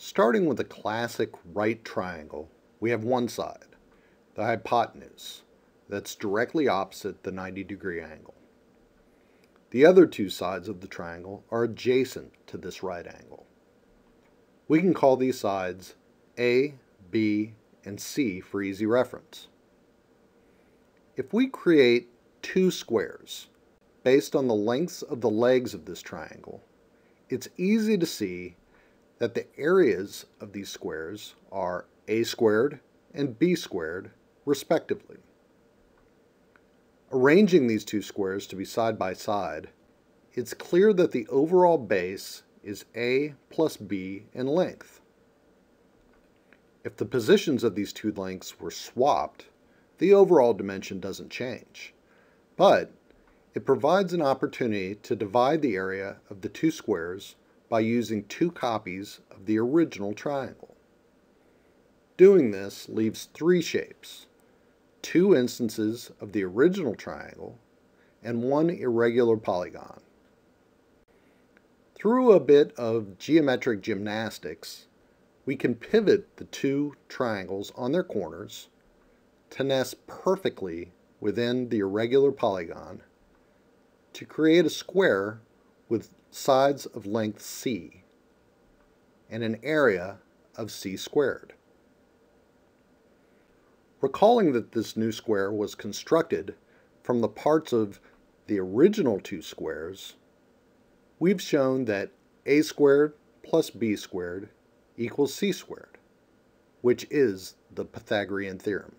Starting with a classic right triangle, we have one side, the hypotenuse, that's directly opposite the 90 degree angle. The other two sides of the triangle are adjacent to this right angle. We can call these sides A, B, and C for easy reference. If we create two squares based on the lengths of the legs of this triangle, it's easy to see that the areas of these squares are a squared and b squared, respectively. Arranging these two squares to be side by side, it's clear that the overall base is a plus b in length. If the positions of these two lengths were swapped, the overall dimension doesn't change. But it provides an opportunity to divide the area of the two squares by using two copies of the original triangle. Doing this leaves three shapes, two instances of the original triangle, and one irregular polygon. Through a bit of geometric gymnastics, we can pivot the two triangles on their corners to nest perfectly within the irregular polygon to create a square with sides of length c and an area of c squared. Recalling that this new square was constructed from the parts of the original two squares, we've shown that a squared plus b squared equals c squared, which is the Pythagorean theorem.